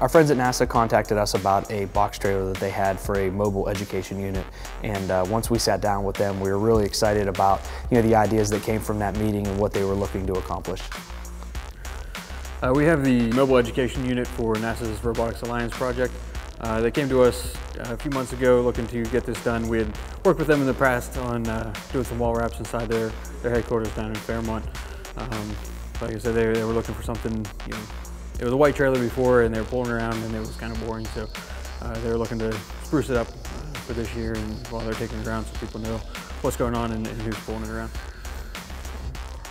Our friends at NASA contacted us about a box trailer that they had for a mobile education unit. And uh, once we sat down with them, we were really excited about you know, the ideas that came from that meeting and what they were looking to accomplish. Uh, we have the mobile education unit for NASA's Robotics Alliance project. Uh, they came to us a few months ago looking to get this done. We had worked with them in the past on uh, doing some wall wraps inside their, their headquarters down in Fairmont. Um, like I said, they, they were looking for something, you know, it was a white trailer before and they were pulling around and it was kind of boring. So uh, they were looking to spruce it up uh, for this year and while they're taking it around so people know what's going on and, and who's pulling it around.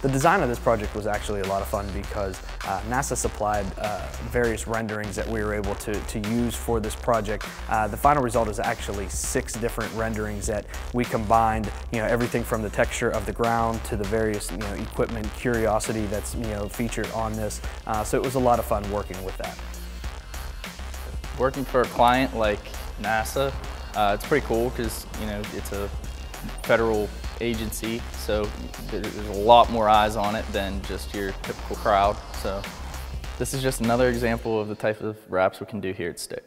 The design of this project was actually a lot of fun because uh, NASA supplied uh, various renderings that we were able to, to use for this project. Uh, the final result is actually six different renderings that we combined, you know, everything from the texture of the ground to the various, you know, equipment curiosity that's, you know, featured on this. Uh, so it was a lot of fun working with that. Working for a client like NASA, uh, it's pretty cool because, you know, it's a federal agency, so there's a lot more eyes on it than just your typical crowd. So this is just another example of the type of wraps we can do here at Stick.